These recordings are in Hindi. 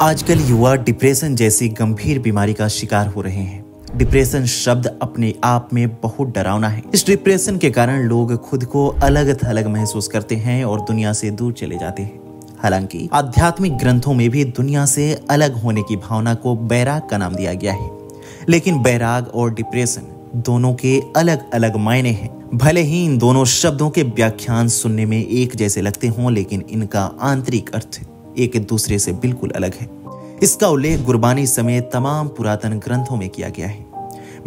आजकल युवा डिप्रेशन जैसी गंभीर बीमारी का शिकार हो रहे हैं। डिप्रेशन शब्द अपने आप में बहुत डरावना है। इस डिप्रेशन के कारण लोग खुद को अलग थलग महसूस करते हैं और दुनिया से दूर चले जाते हैं। हालाँकि, आध्यात्मिक ग्रंथों में भी दुनिया से अलग होने की भावना को बैराग का नाम दिया गया है। लेकिन बैराग और डिप्रेशन दोनों के अलग अलग मायने हैं। भले ही इन दोनों शब्दों के व्याख्यान सुनने में एक जैसे लगते हों, लेकिन इनका आंतरिक अर्थ एक दूसरे से बिल्कुल अलग है। इसका उल्लेख गुरबानी समेत तमाम पुरातन ग्रंथों में किया गया है।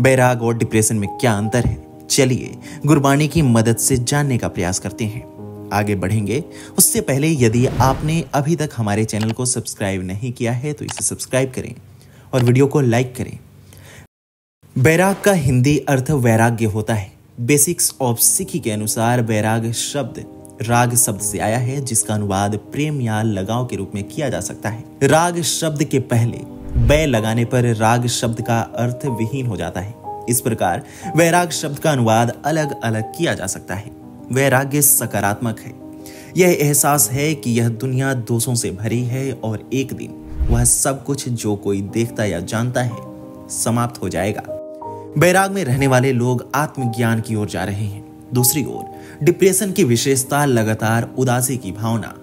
बैराग और डिप्रेशन में क्या अंतर है? चलिए गुरबानी की मदद से जानने का प्रयास करते हैं। आगे बढ़ेंगे। उससे पहले यदि आपने अभी तक हमारे चैनल को सब्सक्राइब नहीं किया है तो इसे सब्सक्राइब करें और वीडियो को लाइक करें। बैराग का हिंदी अर्थ वैराग्य होता है। बेसिक्स ऑफ़ सिखी के अनुसार बैराग शब्द राग शब्द से आया है, जिसका अनुवाद प्रेम या लगाव के रूप में किया जा सकता है। राग शब्द के पहले, बै लगाने पर राग शब्द का अर्थ विहीन हो जाता है। इस प्रकार वैराग शब्द का अनुवाद अलग अलग किया जा सकता है। वैराग्य सकारात्मक है। यह एहसास है कि यह दुनिया दोषों से भरी है और एक दिन वह सब कुछ जो कोई देखता या जानता है, समाप्त हो जाएगा। बैराग में रहने वाले लोग आत्मज्ञान की ओर जा रहे हैं। दूसरी ओर, डिप्रेशन की विशेषता लगातार उदासी की भावना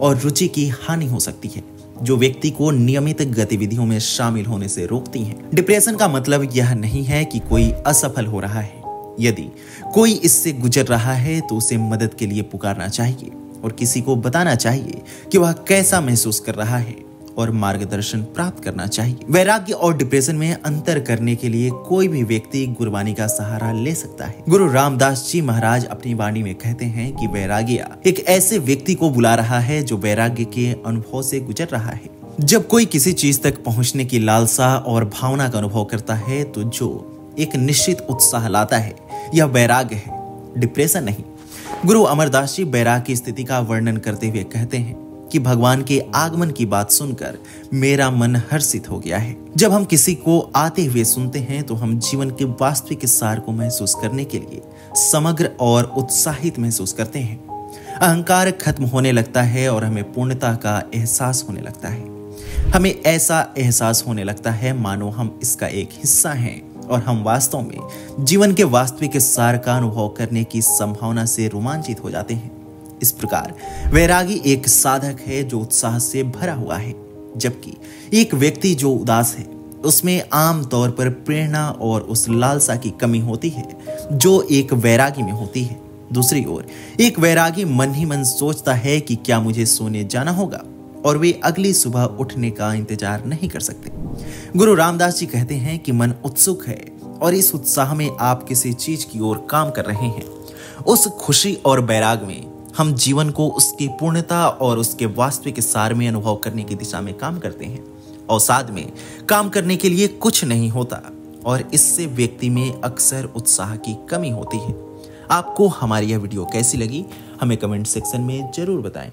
और रुचि की हानि हो सकती है, जो व्यक्ति को नियमित गतिविधियों में शामिल होने से रोकती हैं। डिप्रेशन का मतलब यह नहीं है कि कोई असफल हो रहा है यदि कोई इससे गुजर रहा है तो उसे मदद के लिए पुकारना चाहिए और किसी को बताना चाहिए कि वह कैसा महसूस कर रहा है और मार्गदर्शन प्राप्त करना चाहिए। वैराग्य और डिप्रेशन में अंतर करने के लिए कोई भी व्यक्ति गुरबानी का सहारा ले सकता है। गुरु रामदास जी महाराज अपनी वाणी में कहते हैं कि वैराग्य एक ऐसे व्यक्ति को बुला रहा है जो वैराग्य के अनुभव से गुजर रहा है। जब कोई किसी चीज़ तक पहुँचने की लालसा और भावना का अनुभव करता है तो जो एक निश्चित उत्साह लाता है, यह वैराग्य है डिप्रेशन नहीं। गुरु अमरदास जी बैराग की स्थिति का वर्णन करते हुए कहते हैं कि भगवान के आगमन की बात सुनकर मेरा मन हर्षित हो गया है। जब हम किसी को आते हुए सुनते हैं तो हम जीवन के वास्तविक सार को महसूस करने के लिए समग्र और उत्साहित महसूस करते हैं। अहंकार खत्म होने लगता है और हमें पूर्णता का एहसास होने लगता है। हमें ऐसा एहसास होने लगता है, मानो हम इसका एक हिस्सा हैं और हम वास्तव में जीवन के वास्तविक सार का अनुभव करने की संभावना से रोमांचित हो जाते हैं। इस प्रकार। वैरागी एक साधक है जो उत्साह से भरा हुआ है, जबकि एक व्यक्ति जो उदास है, उसमें आम तौर पर प्रेरणा और उस लालसा की कमी होती है, जो एक वैरागी में होती है। दूसरी ओर, एक वैरागी मन ही मन सोचता है कि क्या मुझे सोने जाना होगा, और वे अगली सुबह उठने का इंतज़ार नहीं कर सकते। गुरु रामदास जी कहते हैं कि मन उत्सुक है, और इस उत्साह में आप किसी चीज़ की ओर काम कर रहे हैं। उस खुशी और बैराग में हम जीवन को उसकी पूर्णता और उसके वास्तविक सार में अनुभव करने की दिशा में काम करते हैं। अवसाद में काम करने के लिए कुछ नहीं होता और इससे व्यक्ति में अक्सर उत्साह की कमी होती है। आपको हमारी यह वीडियो कैसी लगी, हमें कमेंट सेक्शन में ज़रूर बताएँ।